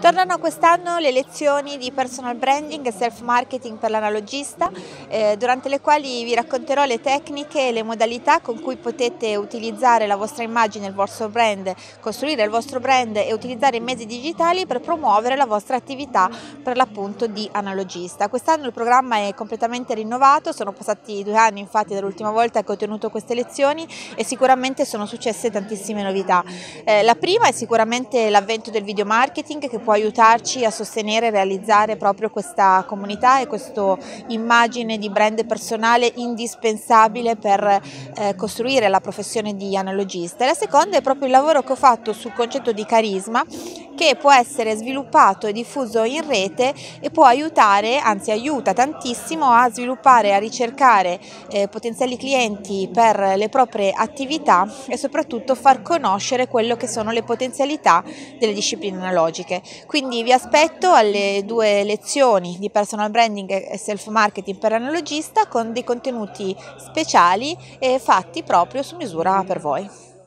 Tornano quest'anno le lezioni di personal branding e self marketing per l'analogista, eh, durante le quali vi racconterò le tecniche e le modalità con cui potete utilizzare la vostra immagine, il vostro brand, costruire il vostro brand e utilizzare i mezzi digitali per promuovere la vostra attività per l'appunto di analogista. Quest'anno il programma è completamente rinnovato, sono passati due anni infatti dall'ultima volta che ho tenuto queste lezioni e sicuramente sono successe tantissime novità. Eh, la prima è sicuramente l'avvento del video marketing che può aiutarci a sostenere e realizzare proprio questa comunità e questa immagine di brand personale indispensabile per eh, costruire la professione di analogista. La seconda è proprio il lavoro che ho fatto sul concetto di carisma che può essere sviluppato e diffuso in rete e può aiutare, anzi aiuta tantissimo a sviluppare, a ricercare eh, potenziali clienti per le proprie attività e soprattutto far conoscere quello che sono le potenzialità delle discipline analogiche. Quindi vi aspetto alle due lezioni di personal branding e self marketing per analogista con dei contenuti speciali e fatti proprio su misura per voi.